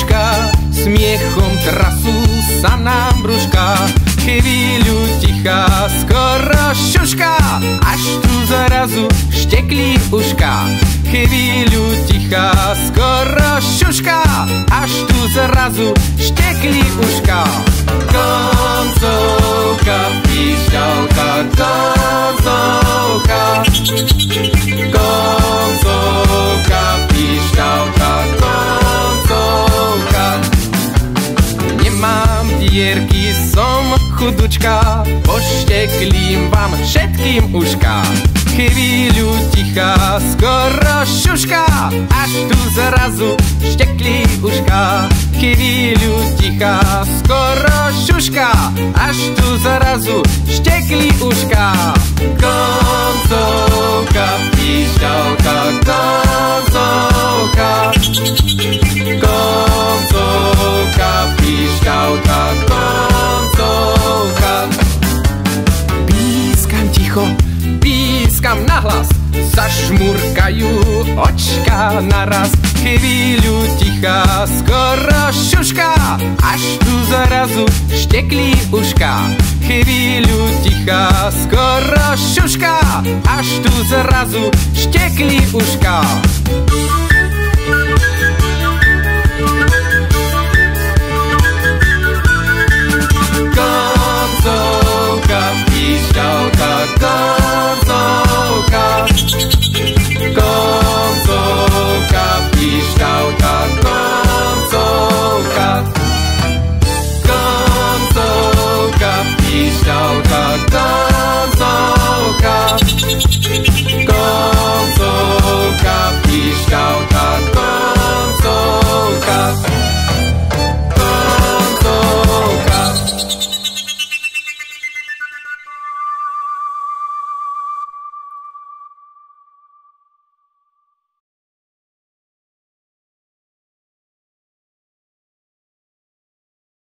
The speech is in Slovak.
šteklí uška, smiechom trasu sa nám brúška. Chvíľu ticha, skoro šuška, až tu zrazu šteklí uška. Chvíľu ticha, skoro šuška, až tu zrazu šteklí uška. Koncovka, píšťalka, koncovka, som chudučka, pošteklím vám všetkým uška. Chvíľu ticha, skoro šuška, až tu zrazu šteklí uška. Chvíľu ticha, skoro šuška, až tu zrazu šteklí uška. Pískam nahlas, zašmurkajú očka naraz. Chvíľu ticha, skoro šuška, až tu zrazu šteklí uška. Chvíľu ticha, skoro šuška, až tu zrazu šteklí uška.